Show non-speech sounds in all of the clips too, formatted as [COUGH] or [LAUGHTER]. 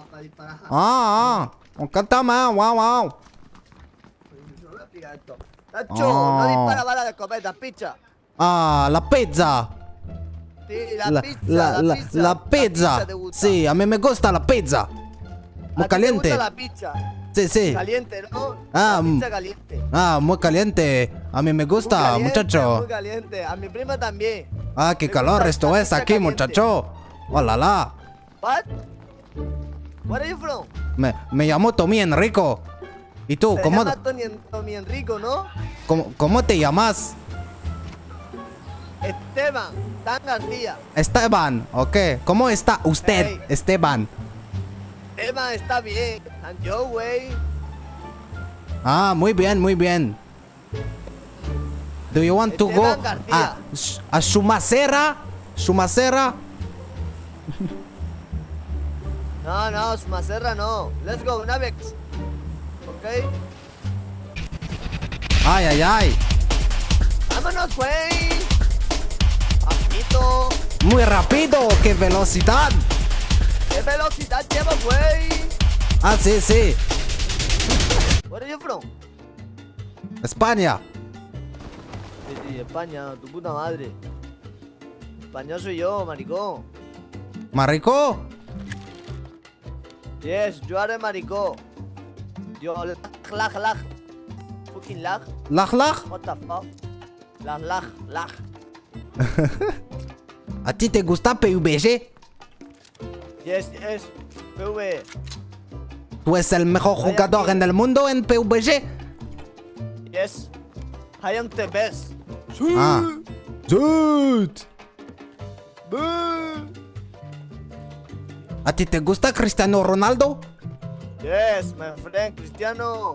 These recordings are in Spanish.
para disparar. Ah, ah. Cántame, wow, wow. No me explica esto. Nacho, no Ah. dispara balas de escopeta, picha. Ah, la pizza. Sí, la, La, pizza, la, la, pizza. la pizza. Sí, a mí me gusta la pizza. ¿A Muy ti caliente. Te gusta la pizza. Sí, sí. Caliente, ¿no? Ah, la mm. pizza caliente. Ah, muy caliente. A mí me Muy gusta, caliente, muchacho. Muy caliente. A mi prima también. Ah, qué Me calor esto es aquí, caliente. muchacho. Hola, la. What? Where are you from? Me, me llamo Tommy Enrico. ¿Y tú, Te cómo, Tony Enrico, ¿no? cómo, cómo te llamas? Esteban, Dan García. Esteban, ok. ¿Cómo está usted, Hey. Esteban? Esteban está bien. And yo, güey. Ah, muy bien, muy bien. Do you want to go García. a, a Sumacera? Sumacera? No, no, Sumacerra no. Let's go, Navex. Ok. Ay, ay, ay. Vámonos, güey. Papito. Muy rápido, qué velocidad. ¿Qué velocidad llevo, güey? Ah, sí, sí. Where are you from? España. Sí, sí, España, tu puta madre. Español soy yo, maricón. Marico. Yes, you are a maricón. Yo, lag, lag, lag. Fucking lag. Laj, laj. What the fuck? Lag, lag, lag. ¿A ti te gusta PUBG? Yes, yes. PV. Tú eres el mejor jugador en el mundo en PUBG. Yes. I am the best. Ah. Dude. Boo. ¿A ti te gusta Cristiano Ronaldo? Yes, my friend Cristiano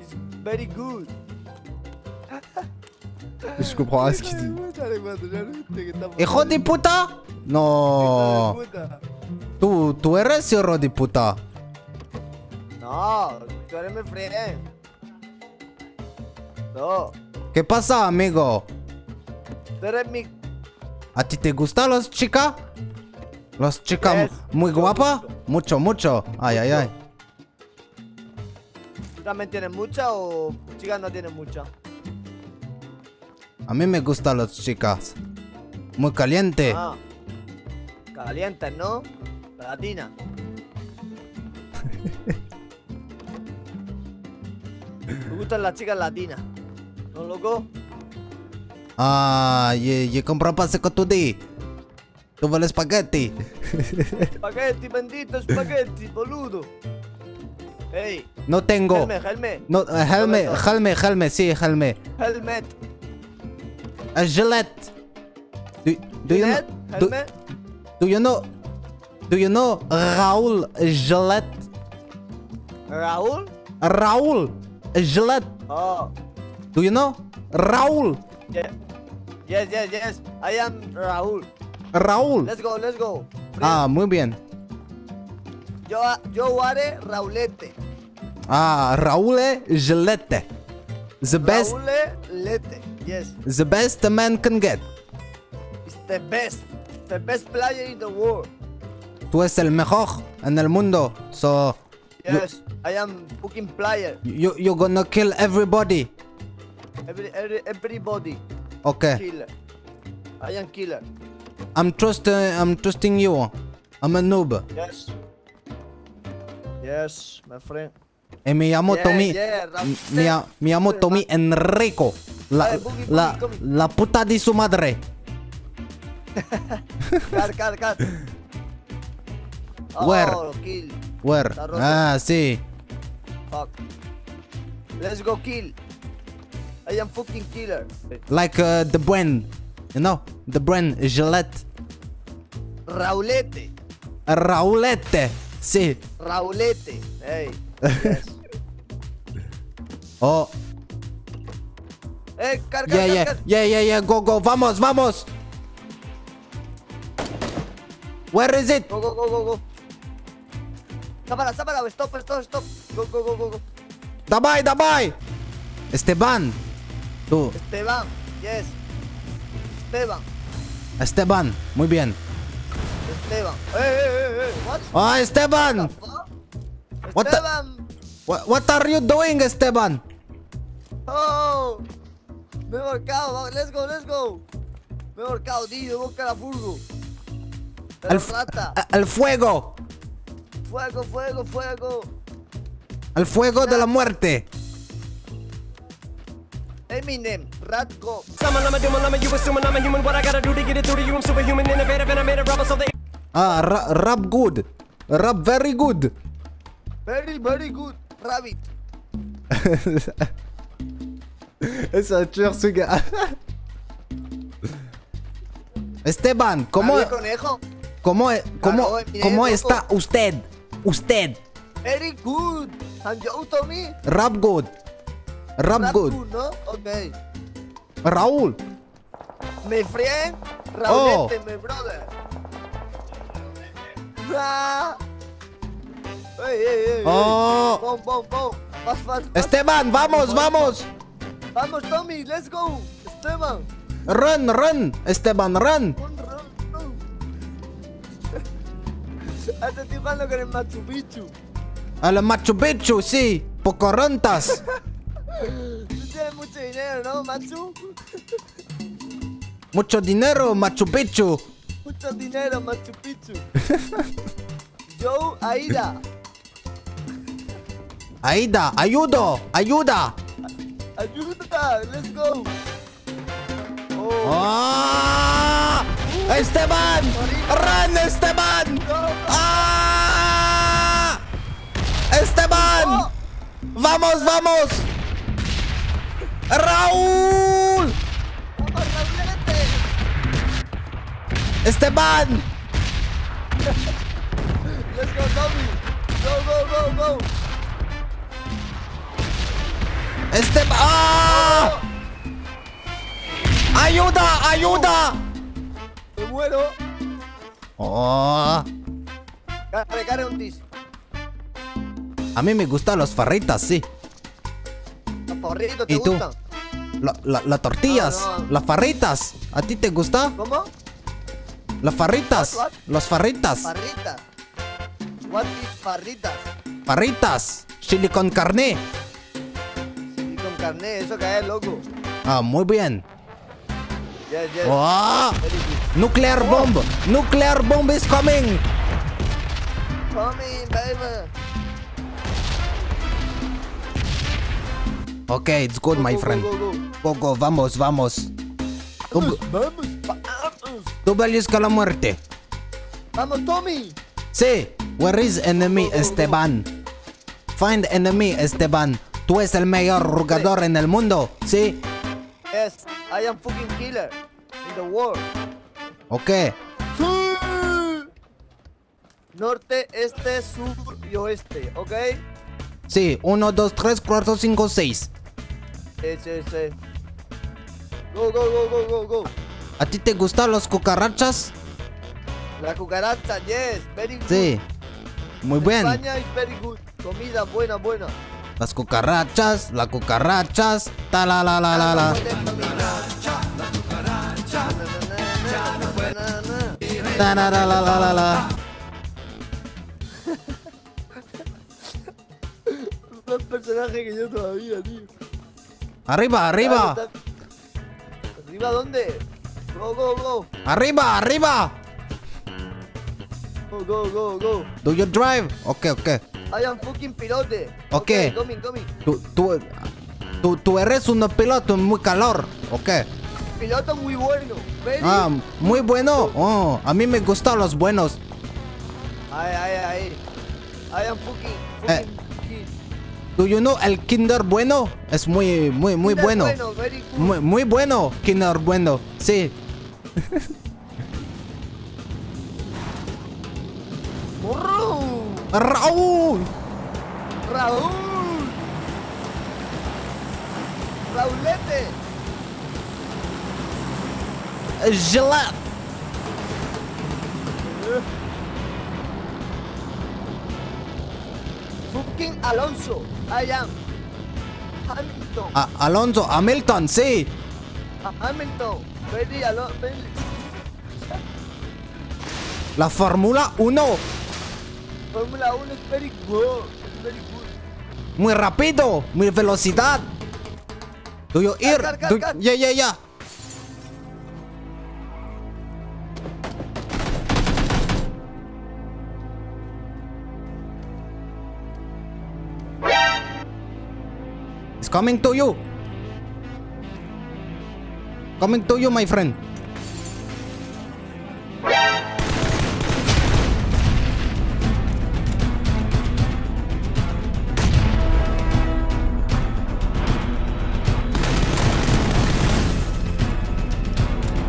is very good. Je comprends ce qu'il dit. ¡Hijo de puta! No. Tú, tú eres hijo de puta. No, tú eres mi friend. No, ¿Qué pasa, amigo? tú eres mi. ¿A ti te gustan las chicas? ¿Las chicas muy guapas? mucho. Mucho. Ay, ay, ay. ¿Tú también tienes mucha o chicas no tienes mucha? A mí me gustan las chicas. Muy caliente. Ah, calientes, ¿no? Latina. [LAUGHS] Me gustan las chicas latinas. ¿No, loco? Ah, ye, ye compro pase con tu di. Tu vuole spaghetti. Spaghetti, bendito spaghetti, boludo. Hey, No tengo. helmet, helmet. No, eh, helme, helme, helme, sí, helme. Helmet. A Gillette. Do, do you know? Do you know? Do you know Raúl Gillette? Raúl. Raúl Gillette. Oh, Do you know? Raúl. yeah. Yes, yes, yes. I am Raúl. Raúl. Let's go, let's go. Ah, muy bien. Yo, yo haré Raulete. Ah, Raúl Gillette. The best, Raulete. Yes. the best a man can get. It's the best. The best player in the world. Tú eres el mejor en el mundo. So, you, Yes. I am fucking player. you, you're gonna kill everybody. Every, every, everybody. Okay. Killer. I am killer. I'm trust, uh, I'm trusting you. I'm a noob. Yes. Yes, my friend. Y me llamo Yeah, Tommy. yeah, Raúl. m- me, ll- me llamo Tommy Enrico. La, Eh, boogie, la, boogie, la puta de su madre. Car, car, car. [LAUGHS] Where? Oh, kill. Where? Ah, sí. Fuck. Let's go kill. I am fucking killer. Like uh, the brand. You know? The brand Gillette. Raulete. Raulette. Sí. Raulete. Hey. Yes. [LAUGHS] Oh. Eh, car, car, Yeah, yeah. Yeah, yeah, yeah. Go, go. Vamos, vamos. Where is it? Go, go, go, go, go. Sábala, sábala. Stop, stop, stop. Go, go, go, go, go. Dabei, dabei. Esteban. Tú. Esteban. Yes. Esteban. Esteban. Muy bien. Esteban. Eh, eh, eh, eh. What? Ah, Esteban. What Esteban. What, what are you doing, Esteban? Oh. Me he ahorcado. va- Let's go, let's go. Me he ahorcado, tío. Busca la furgo. Al, al fuego. Fuego, fuego, fuego. Al fuego de la muerte. Eminem. Rat go. I'm a doom, I'm a you assuming I'm a human. What I gotta do to get it through to you? I'm superhuman, innovative, and I made a rubber so they. Ah, ra- rap good. Rap very good. Very, very good. Rabbit. Esa chorsuga. Esteban, ¿cómo, Rabbit conejo. cómo, cómo, mire, cómo está usted? Usted. Very good. And you, Tommy? Rap good. Rap Rat good. ¿no? Ok. Raúl. My friend. Oh. Raulete, my brother. Ah. Oh. Bom, bom, bom. Más fácil. Esteban, vamos, vamos. Vamos, Tommy, let's go. Esteban. Run, run. Esteban, run. Run, run, [LAUGHS] run. Hasta estoy jugando con el Machu Picchu. A la Machu Picchu, sí. Pocorrontas. [LAUGHS] Tienes mucho dinero, ¿no, Machu? [LAUGHS] Mucho dinero, Machu Picchu. Mucho dinero, Machu Picchu. [LAUGHS] Joe Aida. [LAUGHS] Aida, ayudo, ayuda. Ayuda, let's go. Oh, ¡Ah! ¡Esteban! ¡Run, Esteban! ¡Ah! ¡Esteban! ¡Vamos, vamos! ¡Raúl! vamos. ¡Esteban! Let's go, Tommy. Go, go, go, go. ¡Esteban! ¡Ah! ¡Ayuda! ¡Ayuda! Me muero. Oh, un tis. a mí me gustan los farritas, sí. Los porritos, ¿te ¿Y tú? La- la- las tortillas, No, no. las farritas. ¿A ti te gusta? ¿Cómo? Las farritas, What, what? los farritas. Farritas. What is farritas? Farritas, chili con carne. Con carne, eso es, loco. Ah, muy bien. Yes, yes. Oh, Very good. nuclear bomb, nuclear bomb is coming. Tommy, baby. Okay, it's good, my friend. Go, vamos, vamos. Vamos, vamos, vamos. tú peleas la muerte. Vamos, Tommy. Sí, where is enemy. Esteban? Find enemy Esteban. Tú es el mayor jugador en el mundo, ¿sí? Yes, I am fucking killer in the world. Ok. Norte, este, sur y oeste, ¿ok? Sí, 1, 2, 3, 4, 5, 6. Sí, sí, sí. Go, go, go, go, go, go. ¿A ti te gustan los cucarachas? La cucaracha, yes, very good. Sí. Muy bien. España is very good. Comida buena, buena. Las cucarachas, las cucarachas. Ta la la la la la. Ta la la la la la la. Más personaje que yo todavía, tío. Arriba, arriba. ¿Arriba dónde? Go, go, go. Arriba, arriba. Go, go, go, go. Do you drive? Ok, ok. I am fucking pilote. Ok. okay coming, coming. Tú, tú, tú, tú eres un piloto muy calor. Ok. Piloto muy bueno. Very. Ah, muy bueno. Oh, a mí me gustan los buenos. Ay, ay, ay. I am fucking, Eh. fucking kid. Do you know el Kinder bueno? Es muy, muy, muy Kinder bueno. Bueno, very good. Muy, muy bueno, Kinder bueno. Sí. [LAUGHS] Raúl. Raúl. Raulete. Gelat. Fucking Alonso. I am. Hamilton. A- Alonso, Hamilton, sí. A- Hamilton. Very Alonso. La Fórmula 1. Fórmula 1 es very good. It's very good. Muy rápido. Muy velocidad. Do you hear? car, car, Do- coming to you. Coming to you, my friend.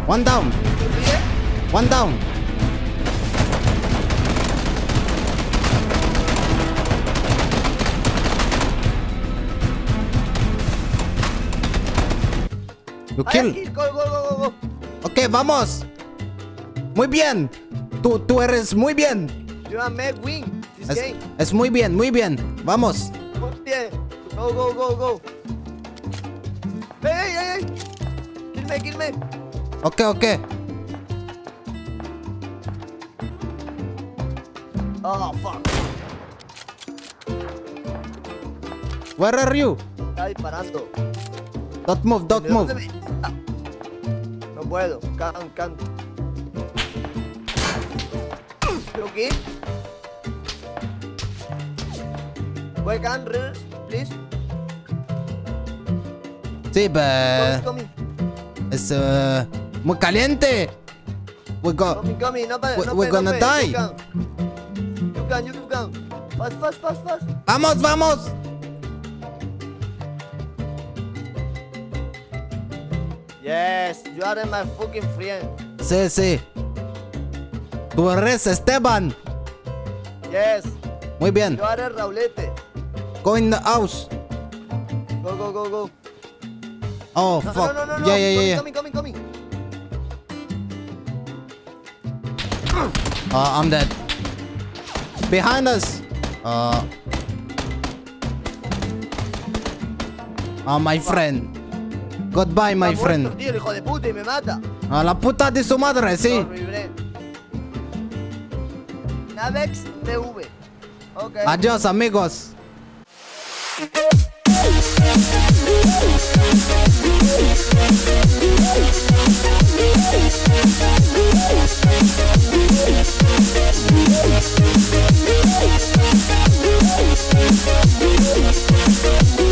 One down. One down. You Ay, kill. aquí, Go, go, go, go, go. Ok, vamos. Muy bien. Tú, tú eres muy bien. You are mad win this Es, game. es muy bien, muy bien. Vamos. Muy bien. Go, go, go, go. Hey, hey, hey. Kill me, kill me. Ok, ok. Oh, fuck. Where are you? Está disparando. Don't move, don't ¿De move. me- Ah. No puedo. Can, can. ¿Pero qué? Where can, Reynolds, please? Sí, pero es eh, muy caliente. We go. Coming, coming. No, We- no, we're no, gonna pe. die. You can. You can, you can. Fast, fast, fast, fast. Vamos, vamos. Yes, you are my fucking friend. Sí, sí. Tú eres Esteban. Yes, Muy bien. you are Raulete. Go in the house. Go, go, go, go. Oh, No, fuck. no, no, no, no. Yeah, yeah, yeah, yeah. Coming, coming, coming. Uh, I'm dead. Behind us. Uh. Oh, my friend. Goodbye, my friend. Muerto, tío, hijo de puta, y me mata. A la puta de su madre, sí. Navex TV. Okay. Adiós, amigos. We'll be right back.